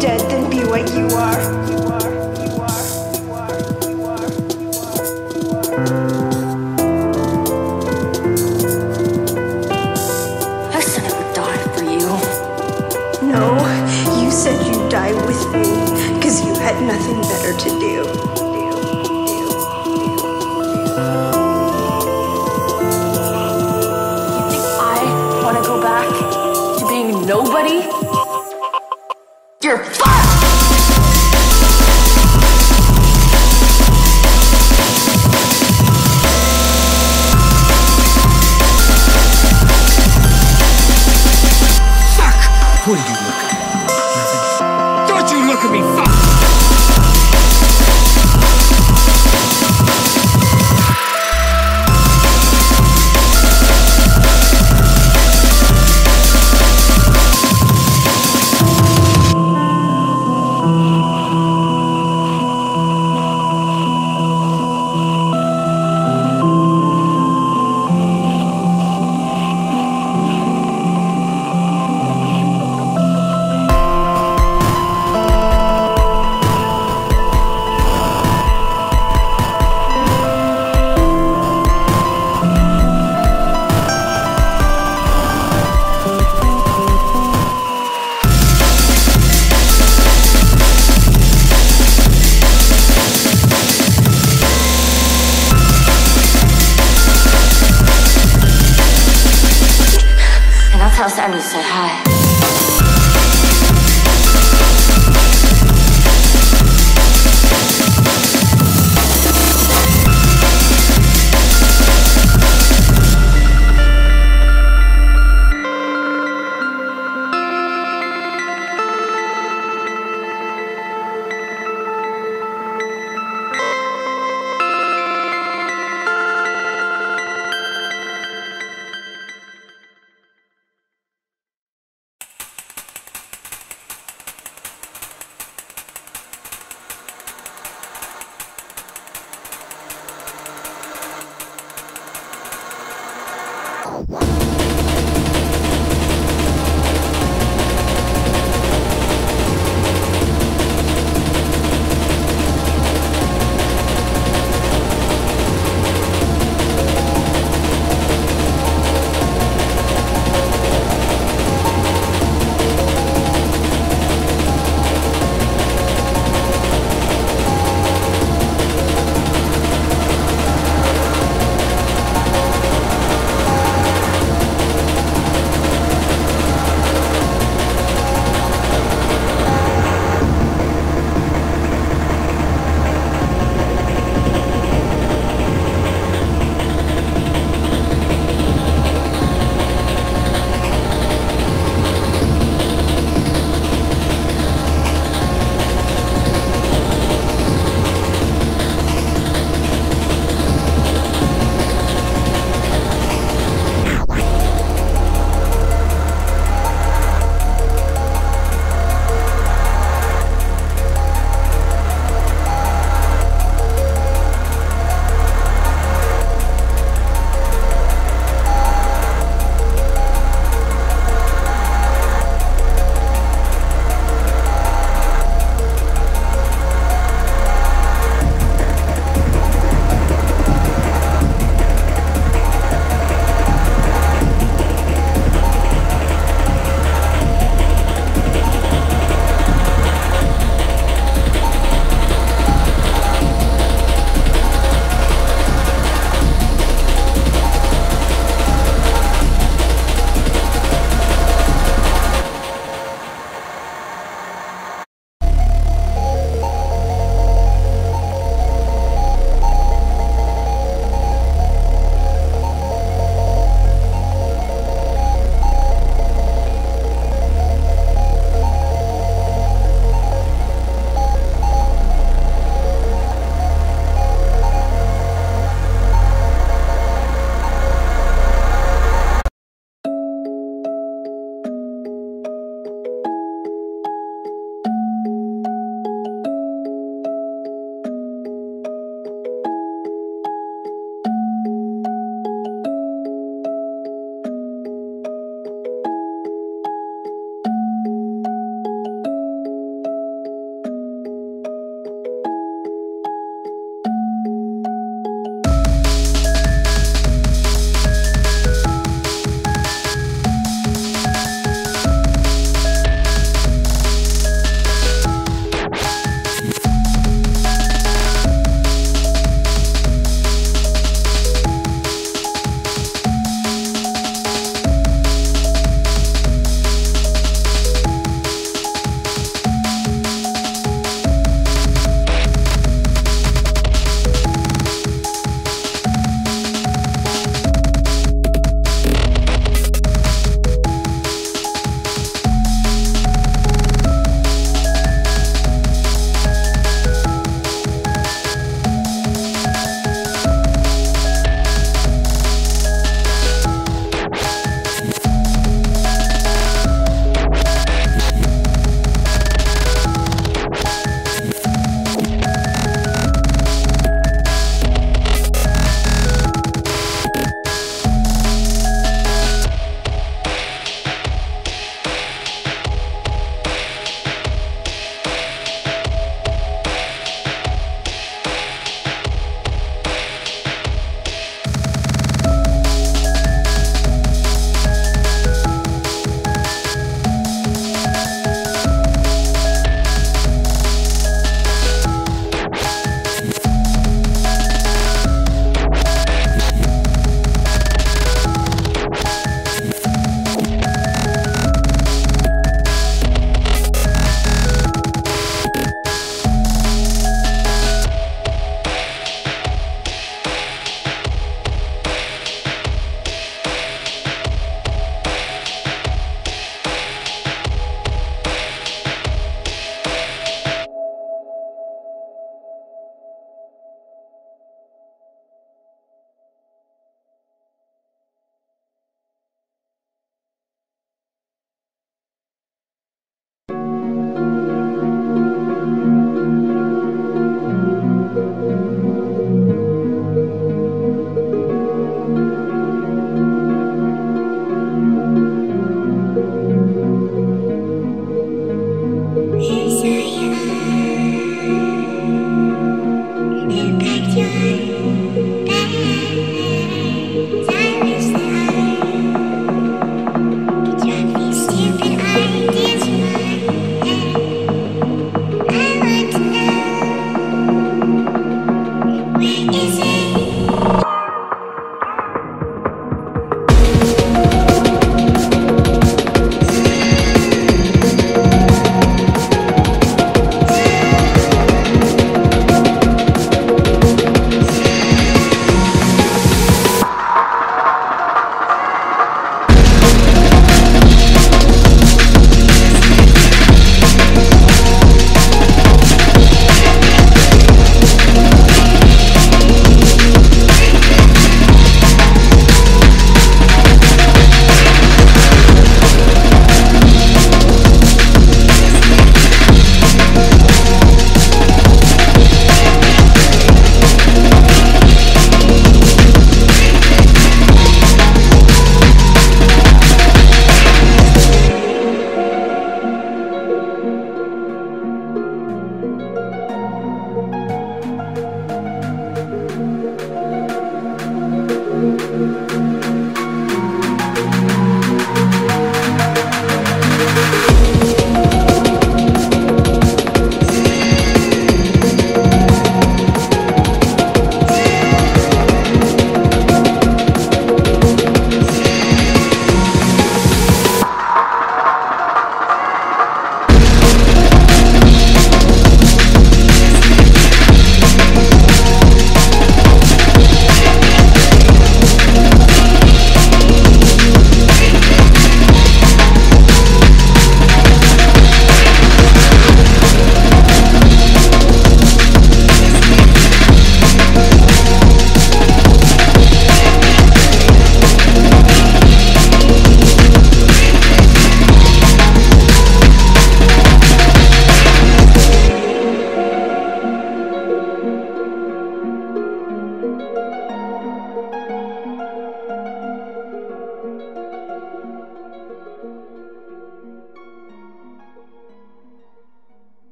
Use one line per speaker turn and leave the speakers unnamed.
dead than be what you are. nothing better to do.
You think I want to go back to being nobody?
your butt! else
and we said hi.